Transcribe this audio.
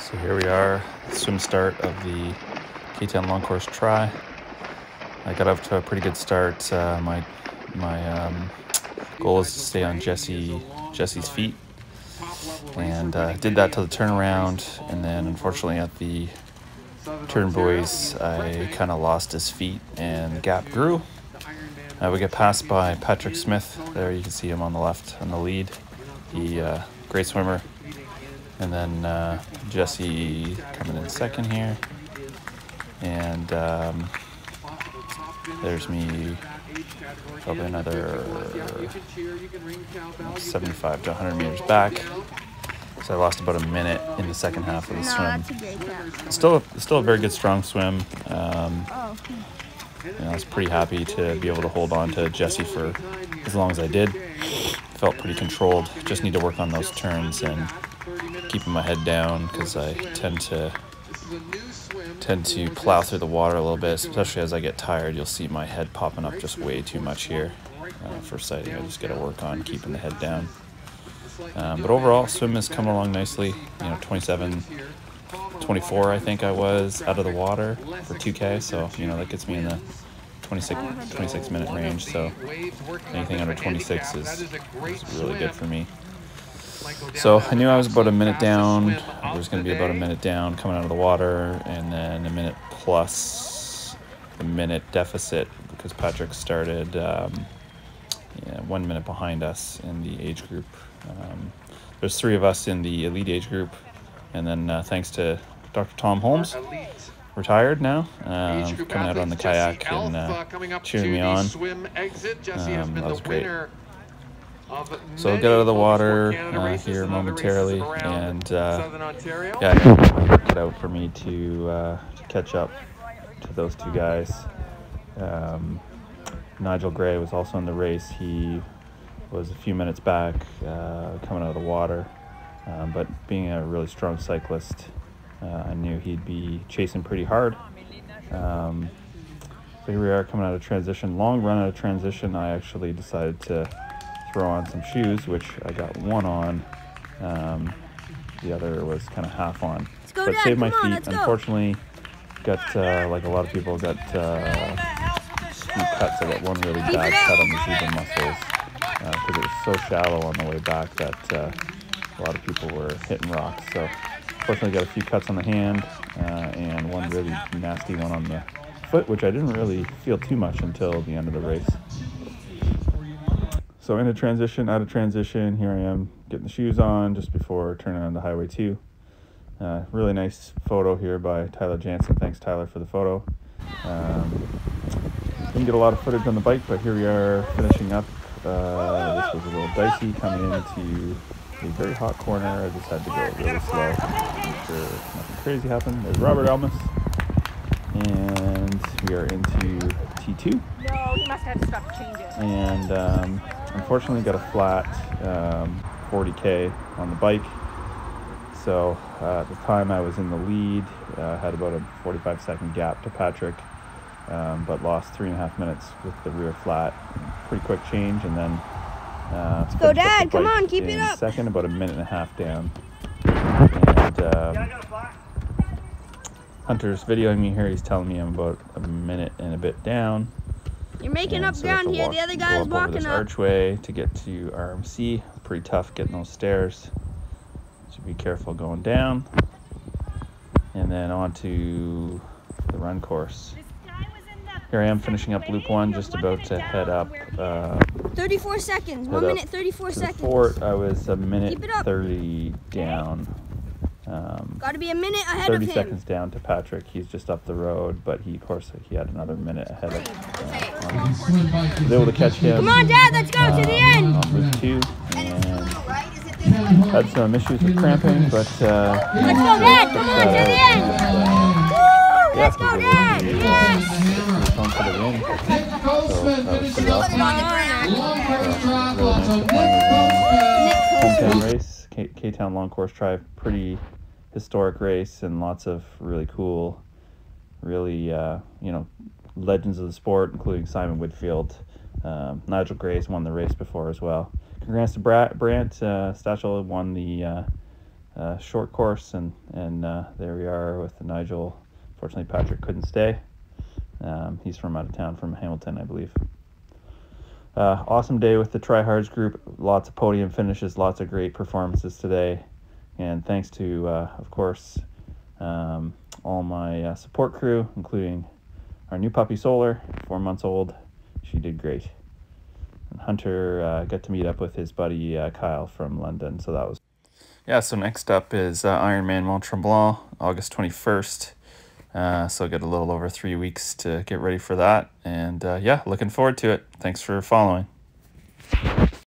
So here we are, swim start of the K-Town long course tri. I got off to a pretty good start. Uh, my my um, goal is to stay on Jesse Jesse's feet, and uh, did that to the turnaround. And then unfortunately at the turn buoys, I kind of lost his feet, and the gap grew. Uh, we get passed by Patrick Smith. There you can see him on the left on the lead. He uh, great swimmer. And then uh, Jesse coming in second here. And um, there's me probably another 75 to 100 meters back. So I lost about a minute in the second half of the swim. Still, still a very good strong swim. Um, you know, I was pretty happy to be able to hold on to Jesse for as long as I did. Felt pretty controlled. Just need to work on those turns and keeping my head down because I tend to tend to plow through the water a little bit, especially as I get tired. You'll see my head popping up just way too much here uh, for sighting. I just got to work on keeping the head down. Um, but overall, swim is coming along nicely. You know, 27, 24, I think I was out of the water for 2K. So, you know, that gets me in the 26, 26 minute range. So anything under 26 is, is really good for me. So I knew I was about a minute down. It was going to be about a minute down coming out of the water, and then a minute plus a minute deficit because Patrick started um, yeah, one minute behind us in the age group. Um, there's three of us in the elite age group, and then uh, thanks to Dr. Tom Holmes, retired now, um, coming out on the kayak and uh, cheering me on. Um, that was great. So get out of the water uh, here momentarily, and uh, yeah, it out for me to, uh, to catch up to those two guys. Um, Nigel Gray was also in the race. He was a few minutes back uh, coming out of the water, um, but being a really strong cyclist, uh, I knew he'd be chasing pretty hard. Um, so here we are coming out of transition. Long run out of transition. I actually decided to throw on some shoes, which I got one on. Um, the other was kind of half on. Go, but Dad, saved my come on, feet. let's go. Unfortunately, got uh, like a lot of people got uh, few cuts. I got one really bad cut on the zebra mussels because it was so shallow on the way back that uh, a lot of people were hitting rocks. So fortunately, got a few cuts on the hand uh, and one really nasty one on the foot, which I didn't really feel too much until the end of the race. So in a transition, out of transition, here I am getting the shoes on just before turning on the Highway 2. Uh, really nice photo here by Tyler Jansen. Thanks, Tyler, for the photo. Um, didn't get a lot of footage on the bike, but here we are finishing up. Uh, this was a little dicey coming into a very hot corner. I just had to go really slow. Make sure nothing crazy happened. There's Robert Elmas. And we are into T2 No, he must have stuff changes. and um, unfortunately got a flat um, 40k on the bike. So uh, at the time I was in the lead, uh, had about a 45 second gap to Patrick, um, but lost three and a half minutes with the rear flat. Pretty quick change, and then uh, go, finished up the Dad. Come on, keep it up. Second, about a minute and a half down. And um, Hunter's videoing me here. He's telling me I'm about a minute and a bit down. You're making And up so ground here. walk- The other go guy's up walking this up. archway to get to RMC. Pretty tough getting those stairs. So be careful going down. And then on to the run course. Here I am finishing up loop one, just about to head up uh, 34 seconds. One minute, 34 to the seconds. fort. I was a minute Keep it up. 30 down. Um, Got to be a minute ahead 30 of him. seconds down to Patrick. He's just up the road, but he, of course, he had another minute ahead of uh, on- was able to catch him. Come on, Dad. Let's go to the um, end. on loop two, and had some issues with cramping, but uh, Let's go, Dad. Come on, to the end. Woo! Let's go, Dad. Yes. Home for the win. So that awesome. Long Really nice to finally win. Hometown race, K- K-Town Long Course Drive, pretty historic race and lots of really cool, really uh, you know legends of the sport, including Simon Whitfield. Um, Nigel Gray's won the race before as well. Congrats to Bra- Brant. Uh, Stachel won the uh, uh, short course, and and uh, there we are with the Nigel. Fortunately, Patrick couldn't stay. Um, he's from out of town, from Hamilton, I believe. Uh, awesome day with the Try Hards group. Lots of podium finishes, lots of great performances today, and thanks to, uh, of course, um, all my uh, support crew, including our new puppy Solar, four months old. She did great. And Hunter uh, got to meet up with his buddy uh, Kyle from London, so that was. Yeah, so next up is uh, Ironman Mont Tremblant, August 21st. Uh, so get a little over three weeks to get ready for that. And uh, yeah, looking forward to it. Thanks for following.